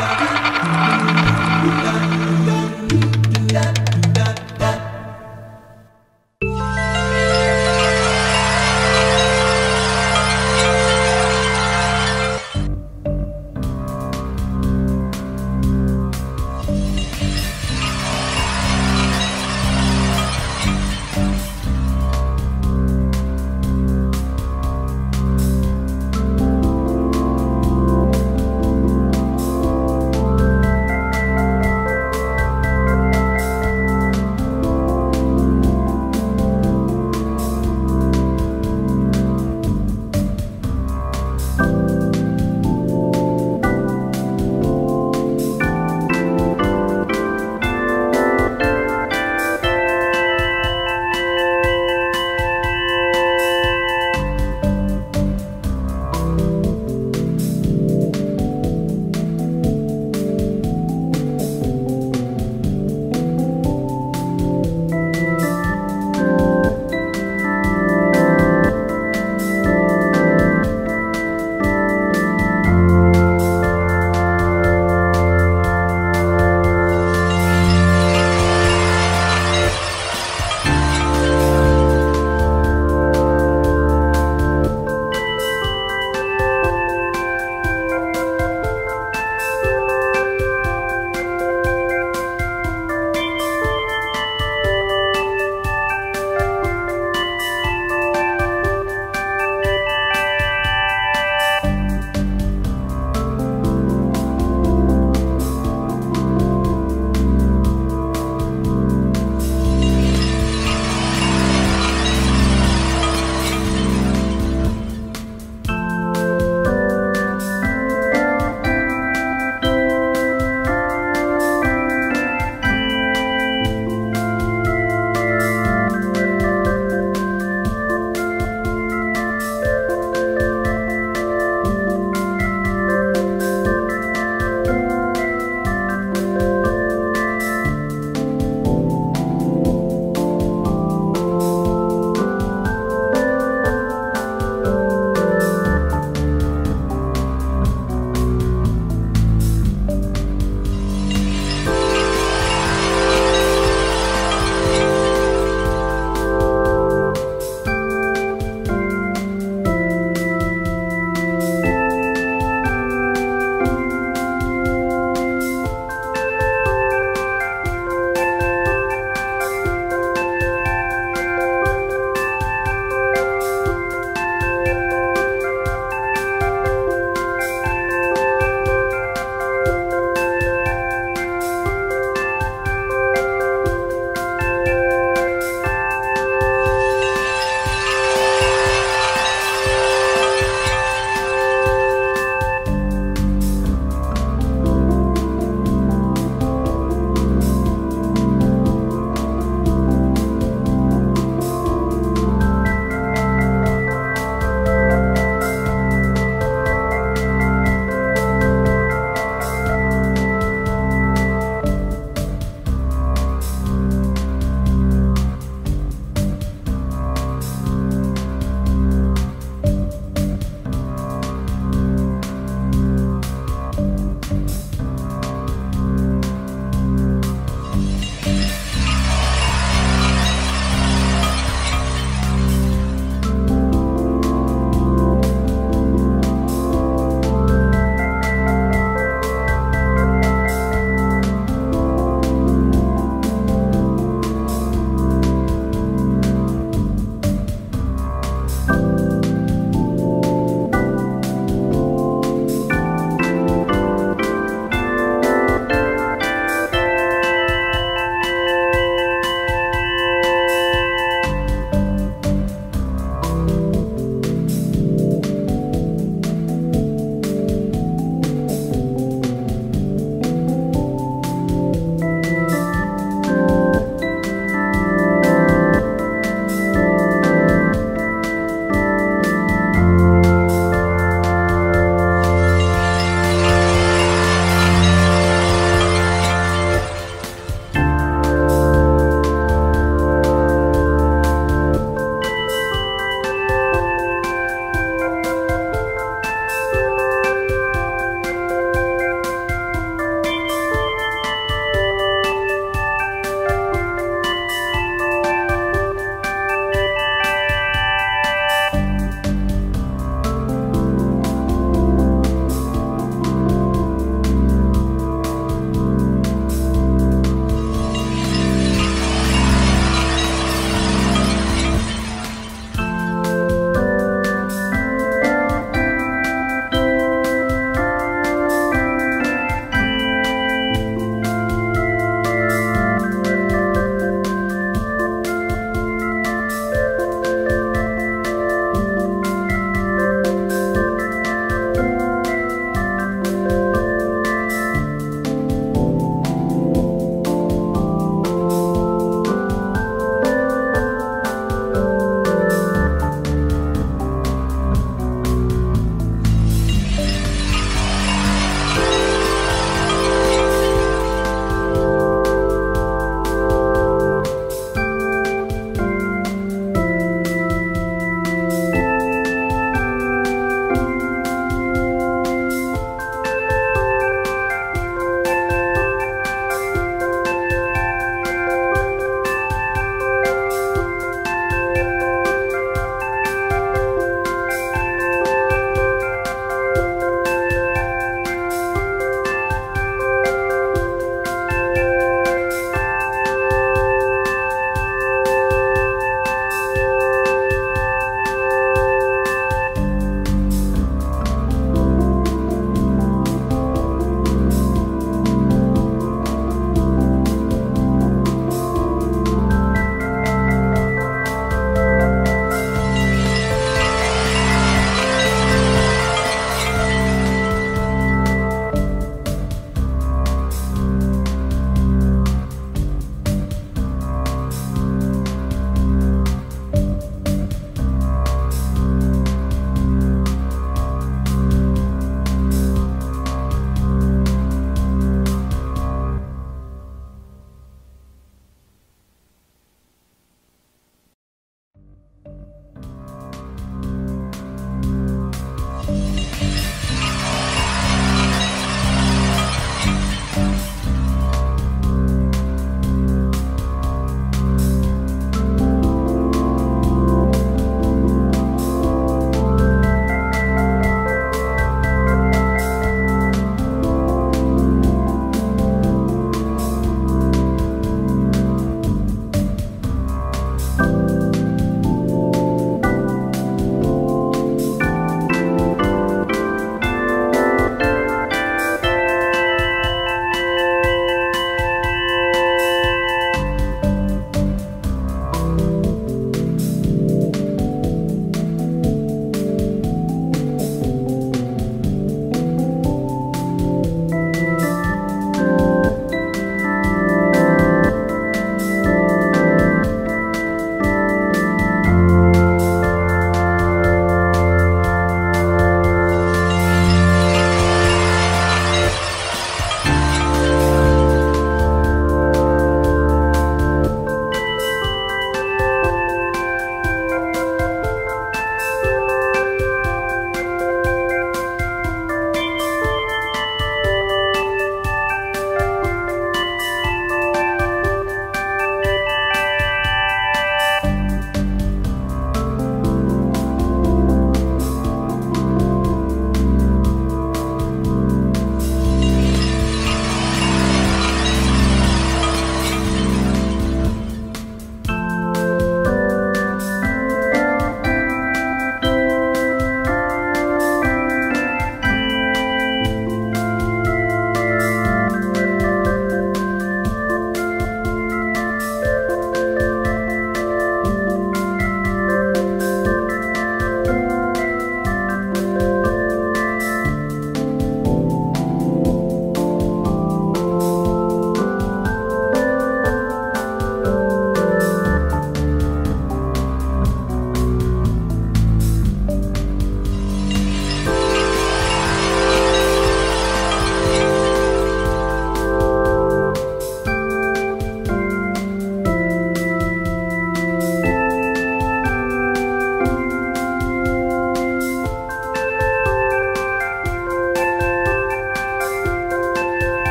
아,